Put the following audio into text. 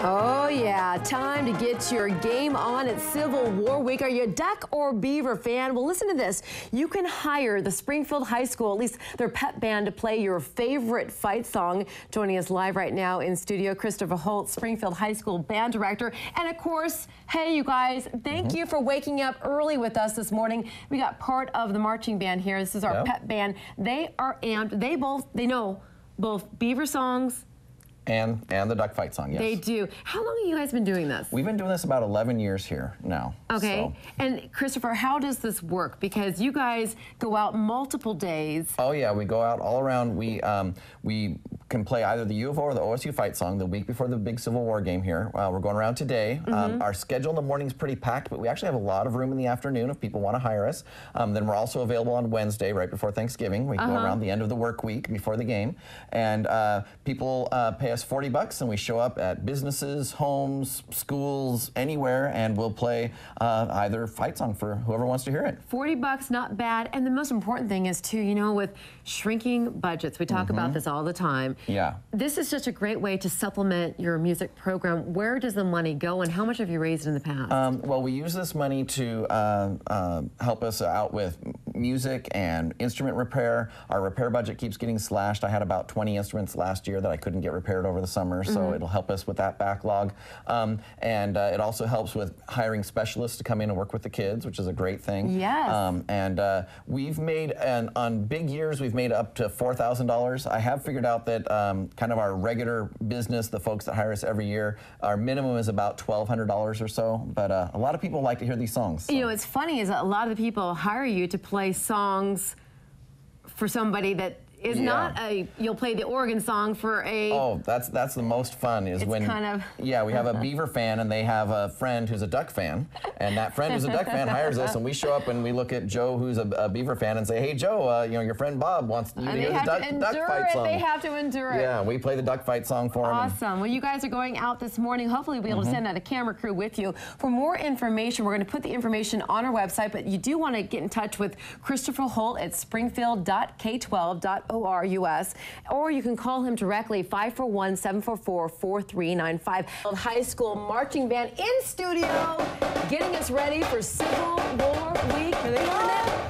Oh, yeah. Time to get your game on at Civil War Week. Are you a Duck or Beaver fan? Well, listen to this. You can hire the Springfield High School, at least their pep band, to play your favorite fight song. Joining us live right now in studio, Christopher Holt, Springfield High School band director. And of course, hey, you guys, thank mm -hmm. you for waking up early with us this morning. We got part of the marching band here. This is our pep band. They are amped. They both, they know both Beaver songs and and the duck fight song, yes. They do. How long have you guys been doing this? We've been doing this about 11 years here now. Okay. So. And Christopher, how does this work? Because you guys go out multiple days. Oh yeah, we go out all around. We um, we can play either the U of O or the OSU fight song the week before the big Civil War game here. Uh, we're going around today. Mm -hmm. um, our schedule in the morning is pretty packed, but we actually have a lot of room in the afternoon if people want to hire us. Um, then we're also available on Wednesday, right before Thanksgiving. We uh -huh. go uh-huh. around the end of the work week before the game, and uh, people uh, pay us 40 bucks, and we show up at businesses, homes, schools, anywhere, and we'll play uh, either fight song for whoever wants to hear it. 40 bucks, not bad. And the most important thing is too, you know, with shrinking budgets, we talk mm -hmm. about mm-hmm. this all the time. Yeah. This is such a great way to supplement your music program. Where does the money go and how much have you raised in the past? Um, well, we use this money to uh, uh, help us out with music and instrument repair. Our repair budget keeps getting slashed. I had about 20 instruments last year that I couldn't get repaired over the summer, so mm -hmm. it'll help us with that backlog. Um, and uh, it also helps with hiring specialists to come in and work with the kids, which is a great thing. Yes. Um, and uh, we've made, and on big years, we've made up to $4,000. I have figured out that um, kind of our regular business, the folks that hire us every year, our minimum is about $1,200 or so. But uh, a lot of people like to hear these songs. So. You know, it's funny is that a lot of the people hire you to play songs for somebody that is yeah. not a you'll play the Oregon song for a oh that's that's the most fun is when kind of yeah we have a Beaver fan and they have a friend who's a Duck fan and that friend who's a Duck fan hires us and we show up and we look at Joe who's a, a Beaver fan and say hey Joe uh, you know your friend Bob wants you to hear the duck, duck fight it. song they have to endure it yeah we play the duck fight song for them awesome well you guys are going out this morning hopefully we'll be able mm -hmm. to mm-hmm. send out a camera crew with you for more information we're going to put the information on our website but you do want to get in touch with Christopher Holt at springfield.k12.or.us or you can call him directly 541 744 4395. High School Marching Band in studio, getting us ready for Civil War Week. Are they in?